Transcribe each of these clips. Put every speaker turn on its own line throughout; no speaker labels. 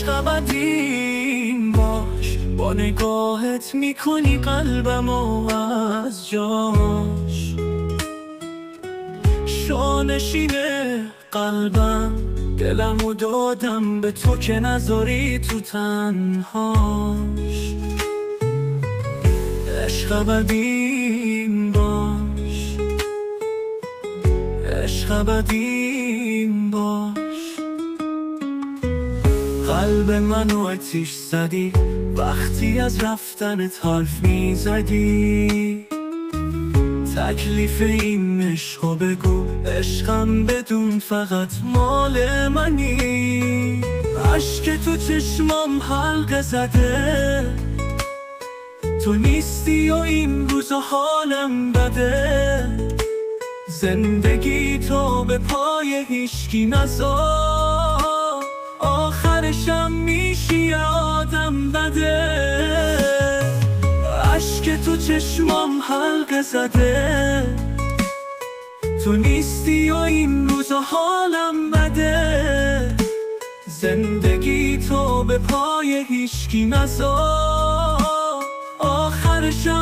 عشق ابدیم باش. با نگاهت می‌کنی قلبم و از جاش. شانشینه قلبم دلم و دادم به تو که نذاری تو تنهاش. عشق ابدیم باش. عشق ابدیم باش. قلب منو اتیش زدی. وقتی از رفتنت حرف می‌زدی. تکلیف این عشقو بگو. عشقم بدون فقط مال منی. عشق تو چشمام حلقه زده. تو نیستی و این روزا حالم بده. زندگی تو به پای هیشکی نزار آخرشم میشی آدم بده. عشق تو چشمام حلقه زده. تو نیستی و این روزا حالم بده. زندگی تو به پای هیشکی نزار آخرشم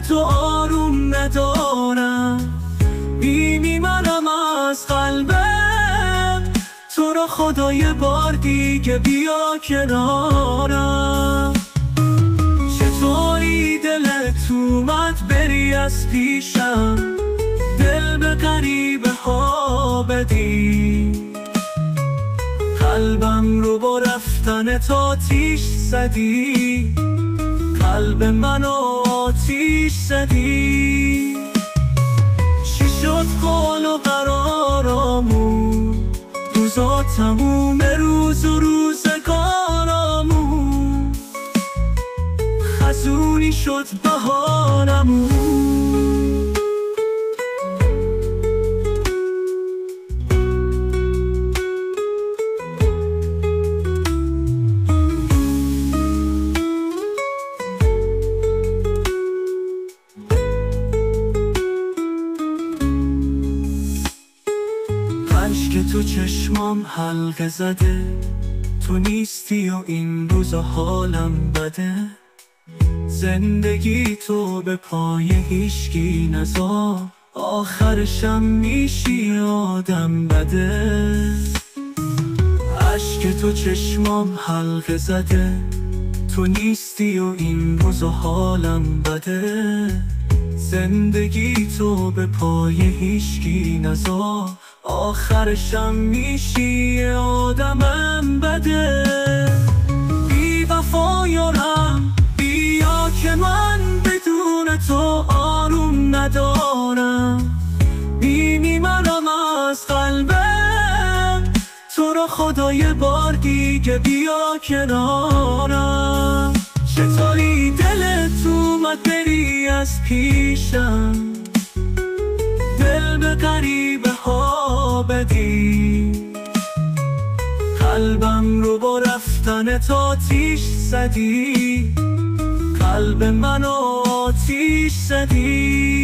تو آروم ندارم. بی میمرم از قلبم. تو را خدای بار دیگه بیا کنارم. چطوری دلت اومد بری از پیشم؟ دل به غریبه ها بدی قلبم رو با رفتن تا تیش زدی. قلب منو آتیش زدی. چی شد قول و قرارامون؟ روزا تموم روز و روزگارامون. خزونی شد بهارمون که تو چشمام حلقه زده. تو نیستی و این روزا حالم بده. زندگی تو به پای هیشگی نزار آخرشم میشی آدم بده. عشق تو چشمام حلقه زده. تو نیستی و این روزا حالم بده. زندگی تو به پای هیشگی نزار آخرشم میشی آدمم بده. بی وفا یارم بیا که من بدون تو آروم ندارم. بی میمرم از قلبم تو را خدای بار دیگه بیا کنارم. چطوری دلت اومد بری از پیشم؟ دل به غریبه ها بدی. قلبم رو با رفتن تا تیش زدی. قلب منو آتیش زدی.